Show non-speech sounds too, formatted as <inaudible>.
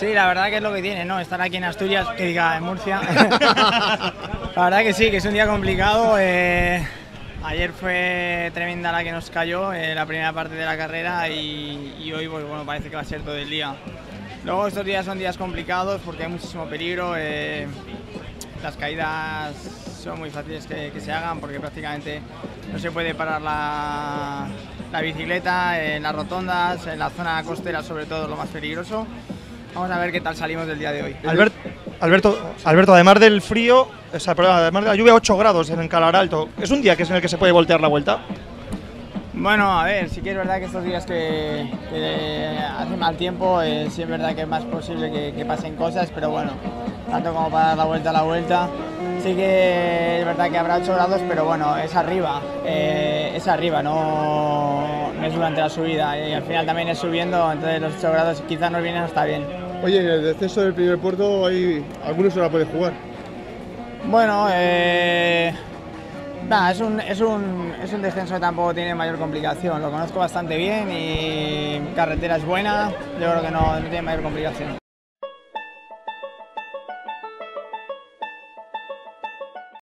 Sí, la verdad que es lo que tiene, ¿no? Estar aquí en Asturias, que diga en Murcia. <laughs> la verdad que sí, que es un día complicado. eh, ayer fue tremenda la que nos cayó, eh, la primera parte de la carrera y, y hoy, pues bueno, parece que va a ser todo el día. Luego estos días son días complicados porque hay muchísimo peligro. eh, las caídas son muy fáciles que, que se hagan porque prácticamente no se puede parar la, la bicicleta en las rotondas, en la zona costera sobre todo lo más peligroso. Vamos a ver qué tal salimos del día de hoy. Albert- Alberto, Alberto, además del frío, o sea, perdón, además de la lluvia, 8 grados en Calar Alto. ¿Es un día que es en el que se puede voltear la vuelta? Bueno, a ver, sí que es verdad que estos días que, que hace mal tiempo, eh, sí es verdad que es más posible que, que pasen cosas, pero bueno, tanto como para dar la vuelta a la vuelta. Sí que es verdad que habrá 8 grados, pero bueno, es arriba, eh, es arriba, no, no es durante la subida. Y al final también es subiendo, entonces los 8 grados quizás nos vienen hasta bien. Oye, en el descenso del primer puerto hay algunos se la puede jugar. Bueno, eh, es, un, es, un, es un descenso que tampoco tiene mayor complicación. Lo conozco bastante bien y carretera es buena. Yo creo que no, no tiene mayor complicación.